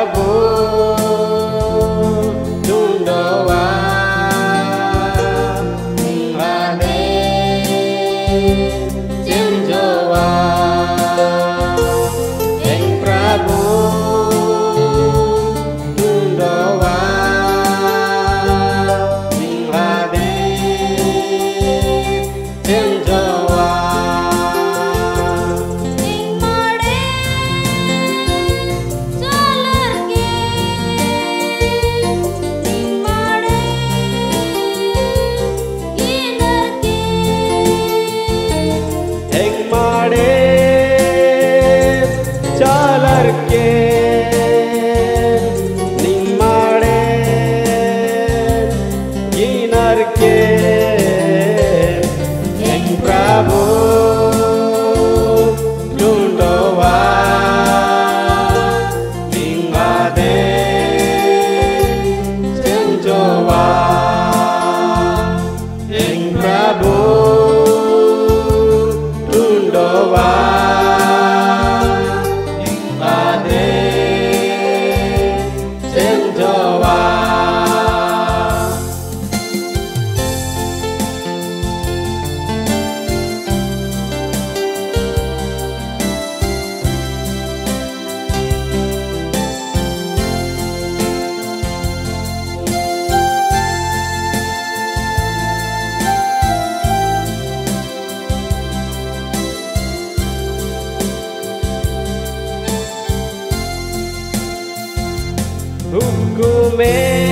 favor. again. o começo.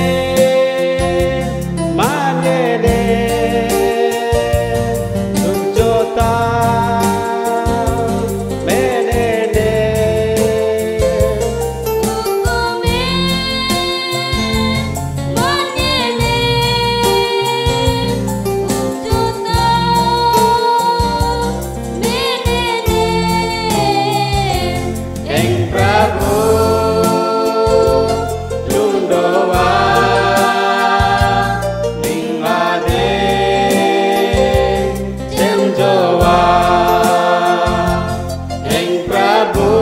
acabou.